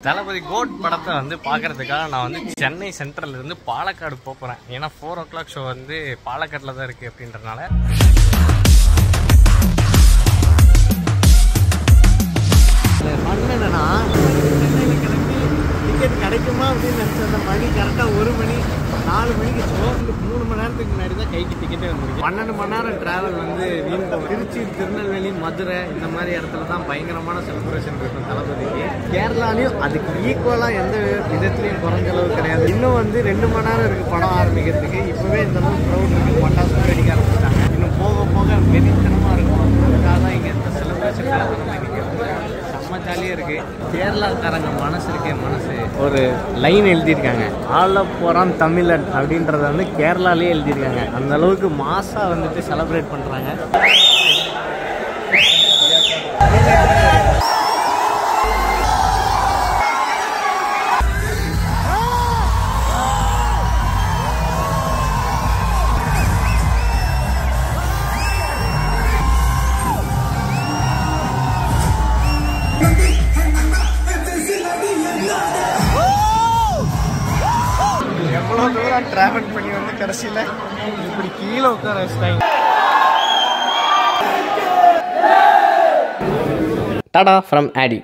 தளபதி code படத்தை வந்து பார்க்கறதுக்காக நான் வந்து சென்னை சென்ட்ரல்ல இருந்து பாலக்காடு போகிறேன் போறேன். ஏன்னா ஃபோர் ஓ கிளாக் ஷோ வந்து பாலக்காட்டில் தான் இருக்கு அப்படின்றனால அப்படின்னு நினச்ச மணி கரெக்டாக ஒரு மணி நாலு மணிக்கு சோர்ந்து மூணு மணி நேரத்துக்கு முன்னாடி தான் கைக்கு டிக்கெட்டே வந்துருக்கு. பன்னெண்டு மணி நேரம் டிராவல் வந்து வீண் போகும் திருச்சி திருநெல்வேலி மதுரை இந்த மாதிரி இடத்துல தான் பயங்கரமான செலிப்ரேஷன் இருக்கும் தளபதிக்கு. கேரளாலையும் அதுக்கு ஈக்குவலாக எந்த விதத்துலையும் குறைஞ்ச அளவு கிடையாது. இன்னும் வந்து ரெண்டு மணி நேரம் இருக்குது படம் ஆரம்பிக்கிறதுக்கு. இப்போவே இந்த அளவு க்ரௌட் இருக்குது பட்டாசு வெடிக்க ஆரம்பிச்சிட்டாங்க. இன்னும் போக போக வெறித்தனமாக இருக்கும். அதுக்காக தான் இங்கே இந்த செலிப்ரேஷன் நம்ம இன்றைக்கி செம்ம ஜாலியாக இருக்குது கேரளாக்காரங்க மனசு இருக்கே மனசு. ஒரு லைன் எழுதியிருக்காங்க. ஆள போகிறான் தமிழன் அப்படின்றத வந்து கேரளாலே எழுதியிருக்காங்க. அந்த அளவுக்கு மாசாக வந்துட்டு செலப்ரேட் பண்ணுறாங்க எவ்வளோ தூரம் டிராவல் பண்ணி வந்து கடைசியில்? இப்படி கீழே உட்கார வச்சுட்டாங்க. டாடா ஃப்ரம் ஆடி